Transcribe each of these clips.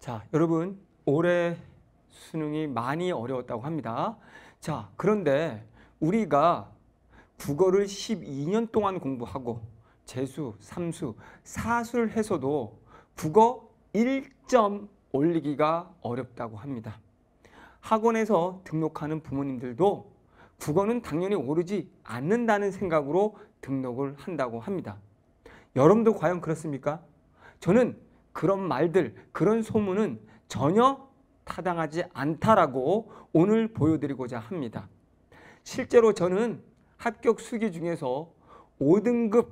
자, 여러분 올해 수능이 많이 어려웠다고 합니다. 자, 그런데 우리가 국어를 12년 동안 공부하고 재수, 삼수, 사수를 해서도 국어 1점 올리기가 어렵다고 합니다. 학원에서 등록하는 부모님들도 국어는 당연히 오르지 않는다는 생각으로 등록을 한다고 합니다. 여러분도 과연 그렇습니까? 저는 그런 말들, 그런 소문은 전혀 타당하지 않다라고 오늘 보여드리고자 합니다. 실제로 저는 합격 수기 중에서 5등급,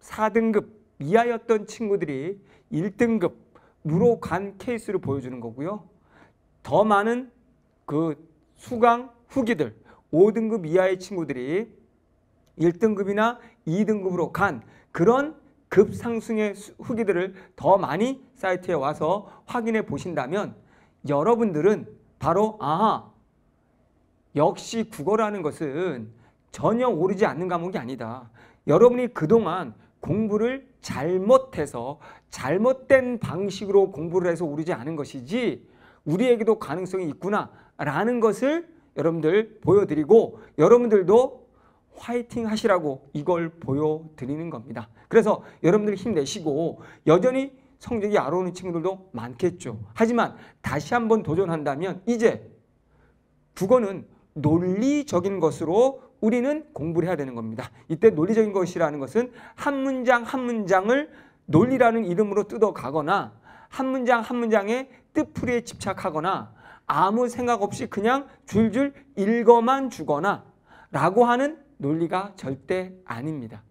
4등급 이하였던 친구들이 1등급으로 간 케이스를 보여주는 거고요. 더 많은 그 수강 후기들, 5등급 이하의 친구들이 1등급이나 2등급으로 간 그런 급상승의 후기들을 더 많이 사이트에 와서 확인해 보신다면 여러분들은 바로 아 역시 국어라는 것은 전혀 오르지 않는 과목이 아니다. 여러분이 그동안 공부를 잘못해서 잘못된 방식으로 공부를 해서 오르지 않은 것이지 우리에게도 가능성이 있구나라는 것을 여러분들 보여드리고 여러분들도 화이팅 하시라고 이걸 보여드리는 겁니다. 그래서 여러분들 힘내시고 여전히 성적이 아로오는 친구들도 많겠죠. 하지만 다시 한번 도전한다면 이제 국어는 논리적인 것으로 우리는 공부를 해야 되는 겁니다. 이때 논리적인 것이라는 것은 한 문장 한 문장을 논리라는 이름으로 뜯어가거나 한 문장 한 문장의 뜻풀이에 집착하거나 아무 생각 없이 그냥 줄줄 읽어만 주거나 라고 하는 논리가 절대 아닙니다.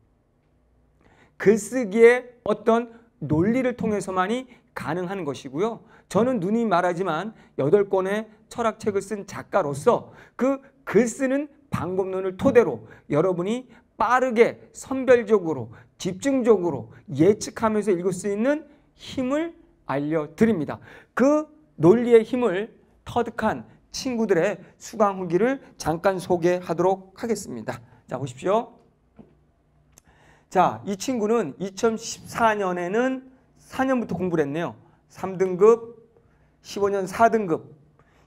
글쓰기의 어떤 논리를 통해서만이 가능한 것이고요. 저는 누이 말하지만 여덟 권의 철학책을 쓴 작가로서 그 글 쓰는 방법론을 토대로 여러분이 빠르게 선별적으로 집중적으로 예측하면서 읽을 수 있는 힘을 알려드립니다. 그 논리의 힘을 터득한 친구들의 수강 후기를 잠깐 소개하도록 하겠습니다. 자 보십시오. 자, 이 친구는 2014년에는 4년부터 공부를 했네요. 3등급, 15년 4등급,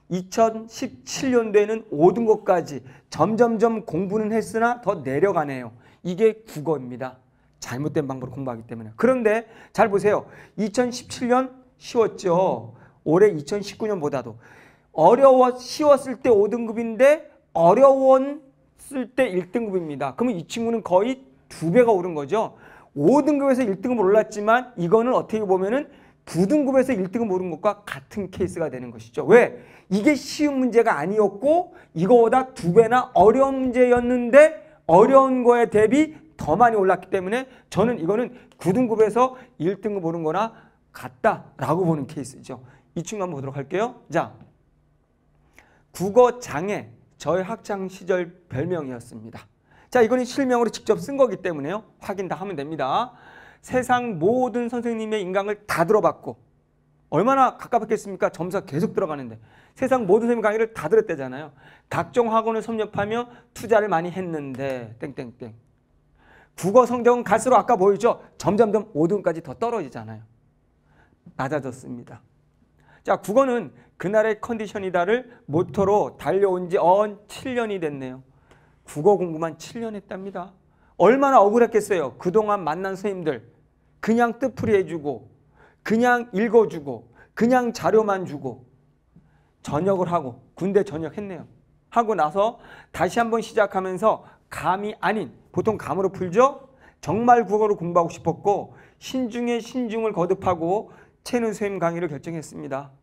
2017년도에는 5등급까지 점점점 공부는 했으나 더 내려가네요. 이게 국어입니다. 잘못된 방법으로 공부하기 때문에. 그런데 잘 보세요. 2017년 쉬웠죠. 올해 2019년보다도 어려워 쉬웠을 때 5등급인데 어려웠 을때 1등급입니다. 그러면 이 친구는 거의 두 배가 오른 거죠. 5등급에서 1등급 올랐지만 이거는 어떻게 보면은 9등급에서 1등급 오른 것과 같은 케이스가 되는 것이죠. 왜? 이게 쉬운 문제가 아니었고 이거보다 두 배나 어려운 문제였는데 어려운 거에 대비 더 많이 올랐기 때문에 저는 이거는 9등급에서 1등급 오른 거나 같다라고 보는 케이스죠. 이 친구 한번 보도록 할게요. 자, 국어 장애 저의 학창 시절 별명이었습니다. 자, 이거는 실명으로 직접 쓴 거기 때문에요. 확인 다 하면 됩니다. 세상 모든 선생님의 인강을 다 들어봤고 얼마나 가깝겠습니까? 점수가 계속 들어가는데 세상 모든 선생님 강의를 다 들었대잖아요. 각종 학원을 섭렵하며 투자를 많이 했는데 땡땡땡. 국어 성적은 갈수록 아까 보이죠? 점점점 5등까지 더 떨어지잖아요. 낮아졌습니다. 자, 국어는 그날의 컨디션이다를 모토로 달려온 지 언 7년이 됐네요. 국어 공부만 7년 했답니다. 얼마나 억울했겠어요. 그동안 만난 선생님들 그냥 뜻풀이 해주고 그냥 읽어주고 그냥 자료만 주고 전역을 하고 군대 전역했네요. 하고 나서 다시 한번 시작하면서 감이 아닌 보통 감으로 풀죠. 정말 국어를 공부하고 싶었고 신중에 신중을 거듭하고 채는 선생님 강의를 결정했습니다.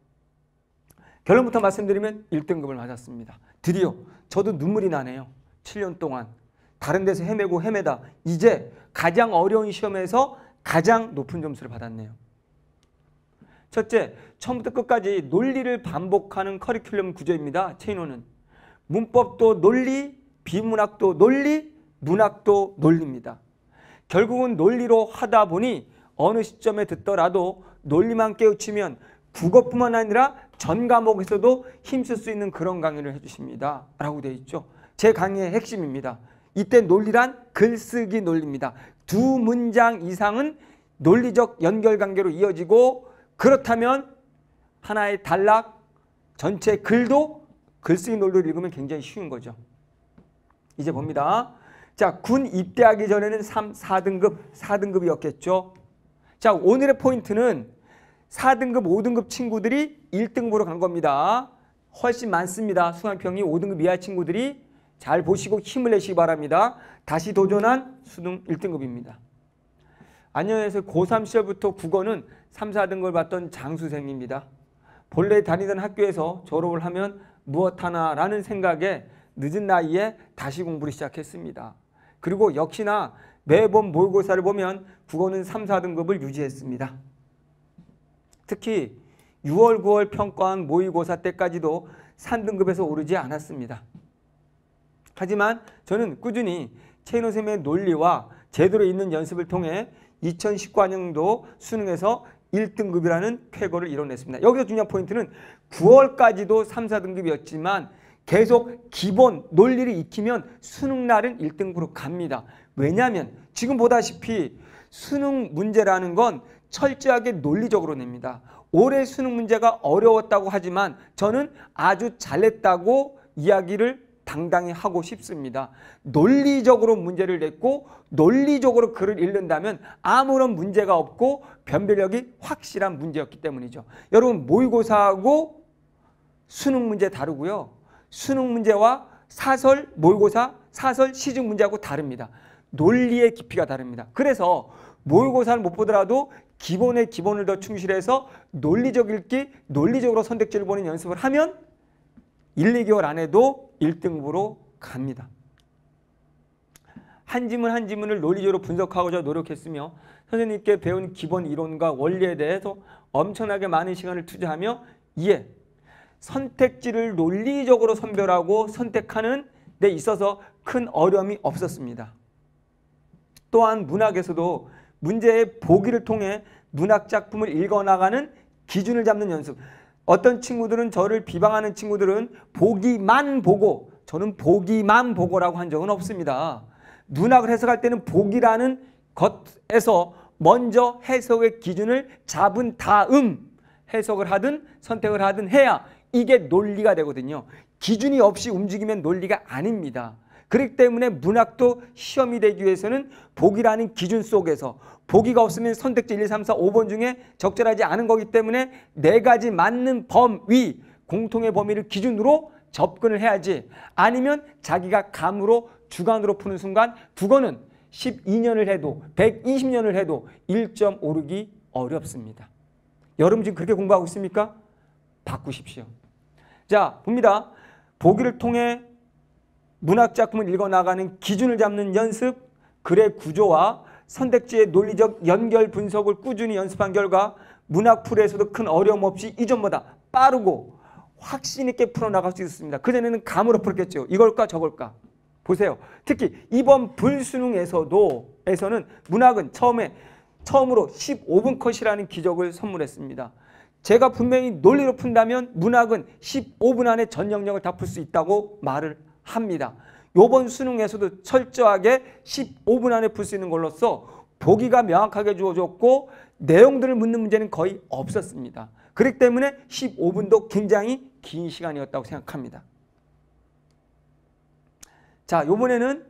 결론부터 말씀드리면 1등급을 맞았습니다. 드디어 저도 눈물이 나네요. 7년 동안 다른 데서 헤매고 헤매다 이제 가장 어려운 시험에서 가장 높은 점수를 받았네요. 첫째, 처음부터 끝까지 논리를 반복하는 커리큘럼 구조입니다. 체인호는. 문법도 논리, 비문학도 논리, 문학도 논리입니다. 결국은 논리로 하다 보니 어느 시점에 듣더라도 논리만 깨우치면 국어뿐만 아니라 전 과목에서도 힘쓸 수 있는 그런 강의를 해주십니다. 라고 되어 있죠. 제 강의의 핵심입니다. 이때 논리란 글쓰기 논리입니다. 두 문장 이상은 논리적 연결관계로 이어지고 그렇다면 하나의 단락, 전체 글도 글쓰기 논리를 읽으면 굉장히 쉬운 거죠. 이제 봅니다. 자, 군 입대하기 전에는 3, 4등급, 4등급이었겠죠. 자, 오늘의 포인트는 4등급, 5등급 친구들이 1등급으로 간 겁니다. 훨씬 많습니다. 수강평이 5등급 이하 친구들이 잘 보시고 힘을 내시기 바랍니다. 다시 도전한 수능 1등급입니다. 안녕하세요. 고3 시절부터 국어는 3, 4등급을 받던 장수생입니다. 본래 다니던 학교에서 졸업을 하면 무엇 하나라는 생각에 늦은 나이에 다시 공부를 시작했습니다. 그리고 역시나 매번 모의고사를 보면 국어는 3, 4등급을 유지했습니다. 특히 6월, 9월 평가한 모의고사 때까지도 3등급에서 오르지 않았습니다. 하지만 저는 꾸준히 최인호 쌤의 논리와 제대로 있는 연습을 통해 2019년도 수능에서 1등급이라는 쾌거를 이뤄냈습니다. 여기서 중요한 포인트는 9월까지도 3, 4등급이었지만 계속 기본 논리를 익히면 수능날은 1등급으로 갑니다. 왜냐하면 지금 보다시피 수능 문제라는 건 철저하게 논리적으로 냅니다. 올해 수능 문제가 어려웠다고 하지만 저는 아주 잘냈다고 이야기를 당당히 하고 싶습니다. 논리적으로 문제를 냈고 논리적으로 글을 읽는다면 아무런 문제가 없고 변별력이 확실한 문제였기 때문이죠. 여러분 모의고사하고 수능 문제 다르고요. 수능 문제와 사설 모의고사, 사설 시중 문제하고 다릅니다. 논리의 깊이가 다릅니다. 그래서 모의고사를 못 보더라도 기본의 기본을 더 충실해서 논리적 읽기, 논리적으로 선택지를 보는 연습을 하면 1, 2개월 안에도 1등급으로 갑니다. 한 지문 한 지문을 논리적으로 분석하고자 노력했으며 선생님께 배운 기본 이론과 원리에 대해서 엄청나게 많은 시간을 투자하며 이해, 선택지를 논리적으로 선별하고 선택하는 데 있어서 큰 어려움이 없었습니다. 또한 문학에서도 문제의 보기를 통해 문학 작품을 읽어나가는 기준을 잡는 연습. 어떤 친구들은 저를 비방하는 친구들은 보기만 보고 저는 보기만 보고라고 한 적은 없습니다. 문학을 해석할 때는 보기라는 것에서 먼저 해석의 기준을 잡은 다음 해석을 하든 선택을 하든 해야 이게 논리가 되거든요. 기준이 없이 움직이면 논리가 아닙니다. 그렇기 때문에 문학도 시험이 되기 위해서는 보기라는 기준 속에서 보기가 없으면 선택지 1, 2, 3, 4, 5번 중에 적절하지 않은 거기 때문에 네 가지 맞는 범위, 공통의 범위를 기준으로 접근을 해야지 아니면 자기가 감으로 주관으로 푸는 순간 국어는 12년을 해도 120년을 해도 1점 오르기 어렵습니다. 여러분 지금 그렇게 공부하고 있습니까? 바꾸십시오. 자 봅니다. 보기를 통해 문학 작품을 읽어 나가는 기준을 잡는 연습, 글의 구조와 선택지의 논리적 연결 분석을 꾸준히 연습한 결과 문학 풀에서도 큰 어려움 없이 이전보다 빠르고 확신 있게 풀어나갈 수 있었습니다. 그전에는 감으로 풀었겠죠. 이걸까 저걸까. 보세요. 특히 이번 불수능에서도 에서는 문학은 처음에 처음으로 15분 컷이라는 기적을 선물했습니다. 제가 분명히 논리로 푼다면 문학은 15분 안에 전 영역을 다 풀 수 있다고 말을 합니다. 요번 수능에서도 철저하게 15분 안에 풀 수 있는 걸로써 보기가 명확하게 주어졌고 내용들을 묻는 문제는 거의 없었습니다. 그렇기 때문에 15분도 굉장히 긴 시간이었다고 생각합니다. 자, 요번에는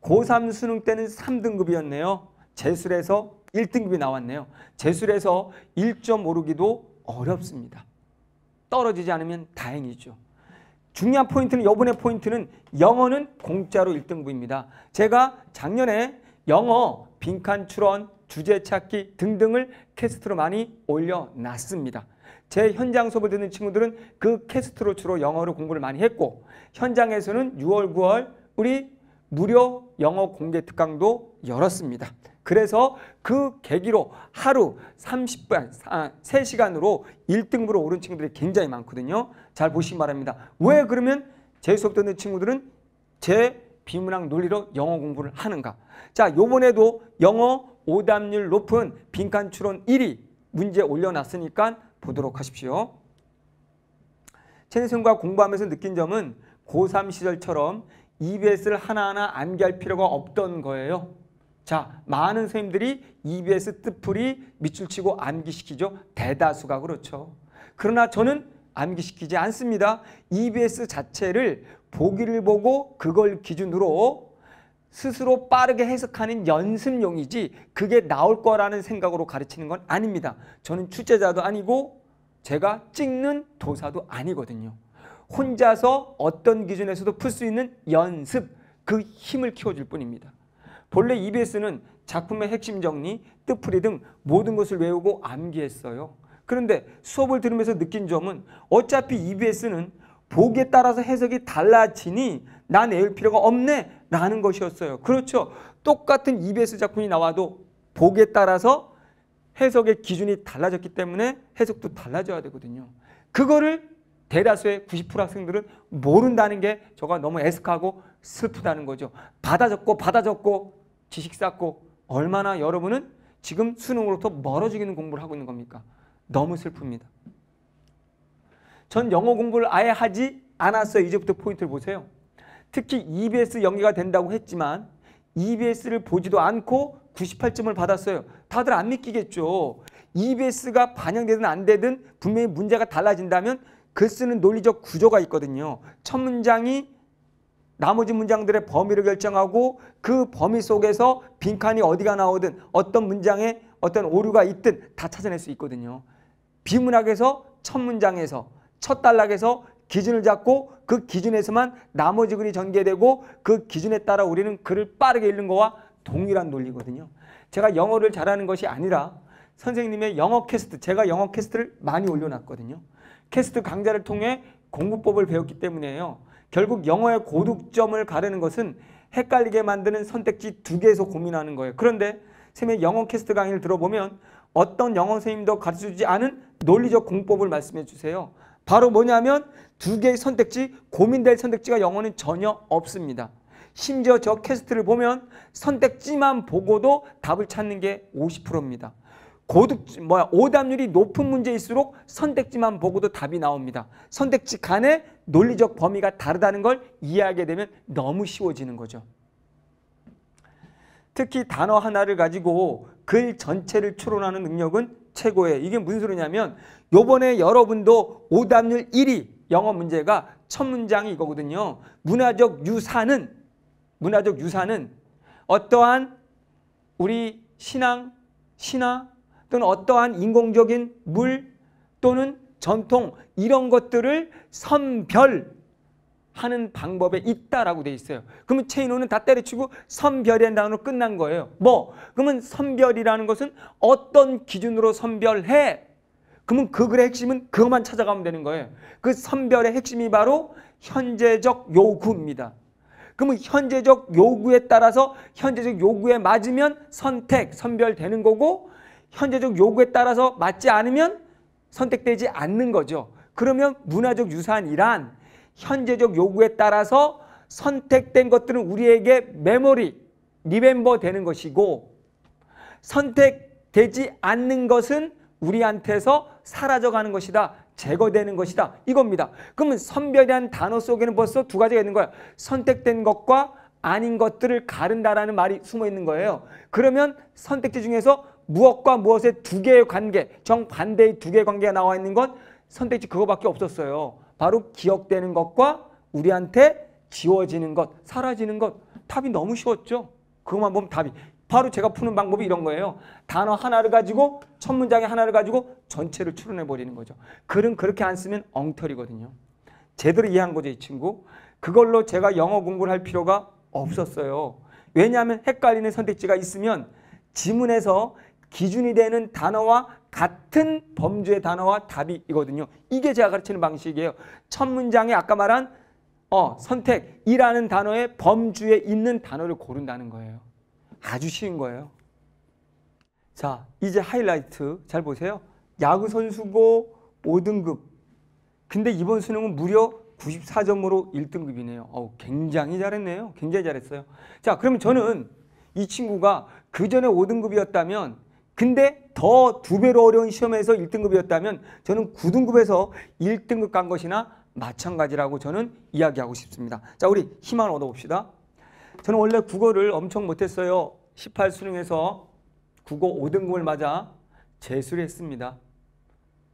고3 수능 때는 3등급이었네요. 재술에서 1등급이 나왔네요. 재술에서 1점 오르기도 어렵습니다. 떨어지지 않으면 다행이죠. 중요한 포인트는 이번에 포인트는 영어는 공짜로 1등급입니다. 제가 작년에 영어 빈칸 출원, 주제 찾기 등등을 캐스트로 많이 올려놨습니다. 제 현장 수업을 듣는 친구들은 그 캐스트로 주로 영어로 공부를 많이 했고 현장에서는 6월, 9월 우리 무료 영어 공개 특강도 열었습니다. 그래서 그 계기로 하루 30분, 3시간으로 1등으로 오른 친구들이 굉장히 많거든요. 잘 보시기 바랍니다. 왜 그러면 제 수업 듣는 친구들은 제 비문학 논리로 영어 공부를 하는가? 자, 요번에도 영어 오답률 높은 빈칸 추론 1위 문제 올려놨으니까 보도록 하십시오. 최선생과 공부하면서 느낀 점은 고3 시절처럼 EBS를 하나하나 암기할 필요가 없던 거예요. 자, 많은 선생님들이 EBS 뜻풀이 밑줄 치고 암기시키죠. 대다수가 그렇죠. 그러나 저는 암기시키지 않습니다. EBS 자체를 보기를 보고 그걸 기준으로 스스로 빠르게 해석하는 연습용이지 그게 나올 거라는 생각으로 가르치는 건 아닙니다. 저는 출제자도 아니고 제가 찍는 도사도 아니거든요. 혼자서 어떤 기준에서도 풀 수 있는 연습, 그 힘을 키워줄 뿐입니다. 본래 EBS는 작품의 핵심 정리, 뜻풀이 등 모든 것을 외우고 암기했어요. 그런데 수업을 들으면서 느낀 점은 어차피 EBS는 보기에 따라서 해석이 달라지니 난 외울 필요가 없네 라는 것이었어요. 그렇죠. 똑같은 EBS 작품이 나와도 보기에 따라서 해석의 기준이 달라졌기 때문에 해석도 달라져야 되거든요. 그거를 대다수의 90% 학생들은 모른다는 게 저가 너무 애석하고 슬프다는 거죠. 받아 적고 받아 적고 지식 쌓고 얼마나 여러분은 지금 수능으로부터 멀어지는 공부를 하고 있는 겁니까? 너무 슬픕니다. 전 영어 공부를 아예 하지 않았어요. 이제부터 포인트를 보세요. 특히 EBS 연계가 된다고 했지만 EBS를 보지도 않고 98점을 받았어요. 다들 안 믿기겠죠. EBS가 반영되든 안 되든 분명히 문제가 달라진다면 글 쓰는 논리적 구조가 있거든요. 첫 문장이 나머지 문장들의 범위를 결정하고 그 범위 속에서 빈칸이 어디가 나오든 어떤 문장에 어떤 오류가 있든 다 찾아낼 수 있거든요. 비문학에서 첫 문장에서 첫 단락에서 기준을 잡고 그 기준에서만 나머지 글이 전개되고 그 기준에 따라 우리는 글을 빠르게 읽는 거와 동일한 논리거든요. 제가 영어를 잘하는 것이 아니라 선생님의 영어 캐스트, 제가 영어 캐스트를 많이 올려놨거든요. 캐스트 강좌를 통해 공부법을 배웠기 때문에요. 결국 영어의 고득점을 가르는 것은 헷갈리게 만드는 선택지 두 개에서 고민하는 거예요. 그런데 쌤의 영어 캐스트 강의를 들어보면 어떤 영어 선생님도 가르쳐주지 않은 논리적 공부법을 말씀해 주세요. 바로 뭐냐면 두 개의 선택지, 고민될 선택지가 영어는 전혀 없습니다. 심지어 저 캐스트를 보면 선택지만 보고도 답을 찾는 게 50%입니다. 고득 뭐야 오답률이 높은 문제일수록 선택지만 보고도 답이 나옵니다. 선택지 간의 논리적 범위가 다르다는 걸 이해하게 되면 너무 쉬워지는 거죠. 특히 단어 하나를 가지고 글 전체를 추론하는 능력은 최고예요. 이게 무슨 소리냐면 요번에 여러분도 오답률 1위 영어 문제가 첫 문장이 이거거든요. 문화적 유산은 문화적 유산은 어떠한 우리 신앙, 신화 또는 어떠한 인공적인 물 또는 전통 이런 것들을 선별하는 방법에 있다라고 돼 있어요. 그러면 체인호는 다 때려치고 선별이라는 단어로 끝난 거예요. 뭐? 그러면 선별이라는 것은 어떤 기준으로 선별해? 그러면 그 글의 핵심은 그것만 찾아가면 되는 거예요. 그 선별의 핵심이 바로 현재적 요구입니다. 그러면 현재적 요구에 따라서 현재적 요구에 맞으면 선택, 선별되는 거고 현재적 요구에 따라서 맞지 않으면 선택되지 않는 거죠. 그러면 문화적 유산이란 현재적 요구에 따라서 선택된 것들은 우리에게 메모리, 리멤버 되는 것이고 선택되지 않는 것은 우리한테서 사라져가는 것이다. 제거되는 것이다. 이겁니다. 그러면 선별이라는 단어 속에는 벌써 두 가지가 있는 거야. 선택된 것과 아닌 것들을 가른다라는 말이 숨어 있는 거예요. 그러면 선택지 중에서 무엇과 무엇의 두 개의 관계, 정반대의 두 개의 관계가 나와 있는 건 선택지 그거밖에 없었어요. 바로 기억되는 것과 우리한테 지워지는 것, 사라지는 것. 답이 너무 쉬웠죠. 그것만 보면 답이. 바로 제가 푸는 방법이 이런 거예요. 단어 하나를 가지고 첫 문장에 하나를 가지고 전체를 추론해 버리는 거죠. 글은 그렇게 안 쓰면 엉터리거든요. 제대로 이해한 거죠, 이 친구. 그걸로 제가 영어 공부를 할 필요가 없었어요. 왜냐하면 헷갈리는 선택지가 있으면 지문에서 기준이 되는 단어와 같은 범주의 단어와 답이거든요. 이게 제가 가르치는 방식이에요. 첫 문장에 아까 말한 어, 선택이라는 단어의 범주에 있는 단어를 고른다는 거예요. 아주 쉬운 거예요. 자, 이제 하이라이트 잘 보세요. 야구 선수고 5등급. 근데 이번 수능은 무려 94점으로 1등급이네요. 어우, 굉장히 잘했네요. 굉장히 잘했어요. 자, 그러면 저는 이 친구가 그 전에 5등급이었다면 근데 더 두 배로 어려운 시험에서 1등급이었다면 저는 9등급에서 1등급 간 것이나 마찬가지라고 저는 이야기하고 싶습니다. 자, 우리 희망을 얻어봅시다. 저는 원래 국어를 엄청 못했어요. 18 수능에서 국어 5등급을 맞아 재수를 했습니다.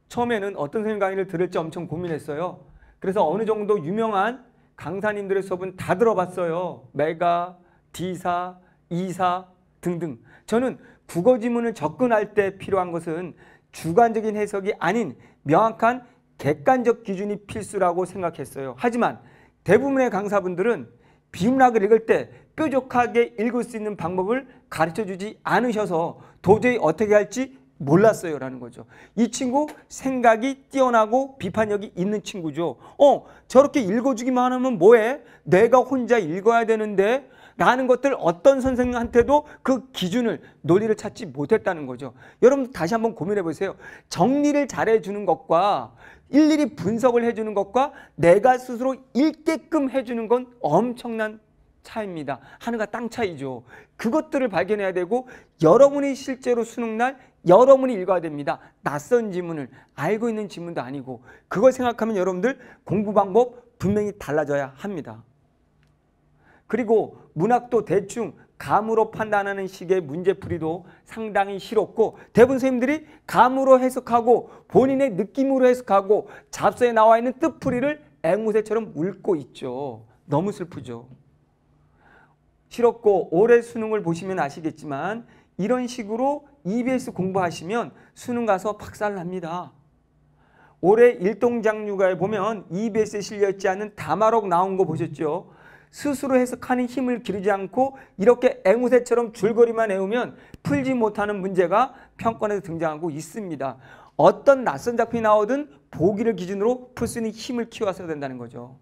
처음에는 어떤 선생님 강의를 들을지 엄청 고민했어요. 그래서 어느 정도 유명한 강사님들의 수업은 다 들어봤어요. 메가, D사, 이사 등등. 저는 국어 지문을 접근할 때 필요한 것은 주관적인 해석이 아닌 명확한 객관적 기준이 필수라고 생각했어요. 하지만 대부분의 강사분들은 비문학을 읽을 때 뾰족하게 읽을 수 있는 방법을 가르쳐 주지 않으셔서 도저히 어떻게 할지 몰랐어요 라는 거죠. 이 친구 생각이 뛰어나고 비판력이 있는 친구죠. 어 저렇게 읽어주기만 하면 뭐해? 내가 혼자 읽어야 되는데 라는 것들 어떤 선생님한테도 그 기준을 논리를 찾지 못했다는 거죠. 여러분 다시 한번 고민해 보세요. 정리를 잘해 주는 것과 일일이 분석을 해 주는 것과 내가 스스로 읽게끔 해 주는 건 엄청난 차이입니다. 하늘과 땅 차이죠. 그것들을 발견해야 되고 여러분이 실제로 수능 날 여러분이 읽어야 됩니다. 낯선 지문을 알고 있는 지문도 아니고 그걸 생각하면 여러분들 공부 방법 분명히 달라져야 합니다. 그리고 문학도 대충 감으로 판단하는 식의 문제풀이도 상당히 싫었고 대부분 선생님들이 감으로 해석하고 본인의 느낌으로 해석하고 잡서에 나와 있는 뜻풀이를 앵무새처럼 읊고 있죠. 너무 슬프죠. 싫었고 올해 수능을 보시면 아시겠지만 이런 식으로 EBS 공부하시면 수능 가서 박살납니다. 올해 일동장류가에 보면 EBS에 실려있지 않은 다마록 나온 거 보셨죠? 스스로 해석하는 힘을 기르지 않고 이렇게 앵무새처럼 줄거리만 외우면 풀지 못하는 문제가 평권에서 등장하고 있습니다. 어떤 낯선 작품이 나오든 보기를 기준으로 풀 수 있는 힘을 키워야 된다는 거죠.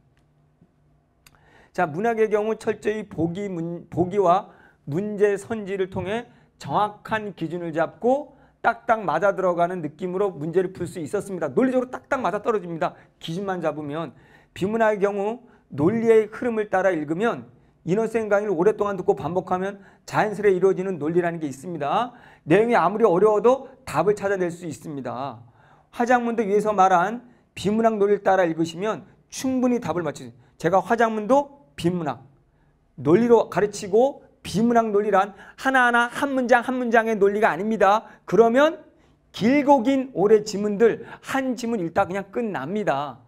자, 문학의 경우 철저히 보기 문, 보기와 문제 선지를 통해 정확한 기준을 잡고 딱딱 맞아 들어가는 느낌으로 문제를 풀 수 있었습니다. 논리적으로 딱딱 맞아 떨어집니다. 기준만 잡으면 비문학의 경우 논리의 흐름을 따라 읽으면 인어생 강의를 오랫동안 듣고 반복하면 자연스레 이루어지는 논리라는 게 있습니다. 내용이 아무리 어려워도 답을 찾아낼 수 있습니다. 화장문도 위에서 말한 비문학 논리를 따라 읽으시면 충분히 답을 맞추세요. 제가 화장문도 비문학 논리로 가르치고 비문학 논리란 하나하나 한 문장 한 문장의 논리가 아닙니다. 그러면 길고 긴 오래 지문들 한 지문 읽다 그냥 끝납니다.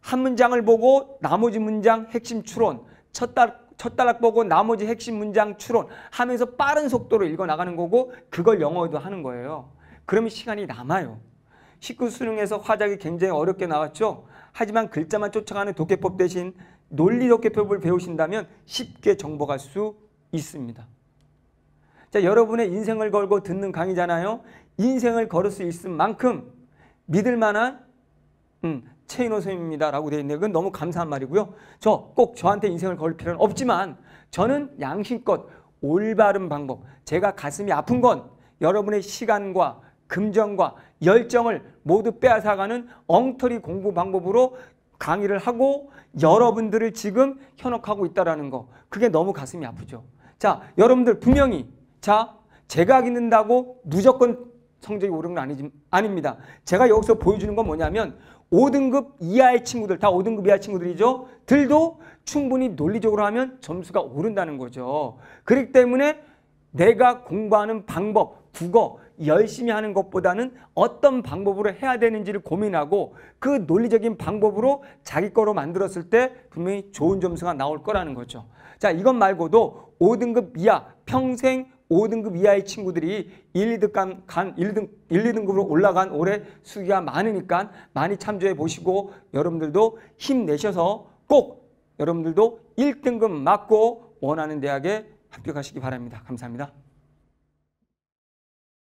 한 문장을 보고 나머지 문장 핵심 추론 첫, 달, 첫 단락 보고 나머지 핵심 문장 추론 하면서 빠른 속도로 읽어 나가는 거고 그걸 영어도 하는 거예요. 그러면 시간이 남아요. 19 수능에서 화작이 굉장히 어렵게 나왔죠. 하지만 글자만 쫓아가는 독해법 대신 논리 독해법을 배우신다면 쉽게 정복할 수 있습니다. 자, 여러분의 인생을 걸고 듣는 강의잖아요. 인생을 걸을 수 있을 만큼 믿을 만한 음, 최인호 선생님입니다. 라고 되어 있네요. 그건 너무 감사한 말이고요. 저 꼭 저한테 인생을 걸 필요는 없지만 저는 양심껏 올바른 방법, 제가 가슴이 아픈 건 여러분의 시간과 금전과 열정을 모두 빼앗아가는 엉터리 공부 방법으로 강의를 하고 여러분들을 지금 현혹하고 있다는 거. 그게 너무 가슴이 아프죠. 자, 여러분들 분명히 자, 제가 읽는다고 무조건 성적이 오르는 건 아니지, 아닙니다. 제가 여기서 보여주는 건 뭐냐면 5등급 이하의 친구들, 다 5등급 이하 친구들이죠. 들도 충분히 논리적으로 하면 점수가 오른다는 거죠. 그렇기 때문에 내가 공부하는 방법, 국어, 열심히 하는 것보다는 어떤 방법으로 해야 되는지를 고민하고 그 논리적인 방법으로 자기 거로 만들었을 때 분명히 좋은 점수가 나올 거라는 거죠. 자, 이것 말고도 5등급 이하, 평생 5등급 이하의 친구들이 1, 2등급 간 1, 2등, 1, 2등급으로 올라간 올해 수기가 많으니까 많이 참조해 보시고 여러분들도 힘내셔서 꼭 여러분들도 1등급 맞고 원하는 대학에 합격하시기 바랍니다. 감사합니다.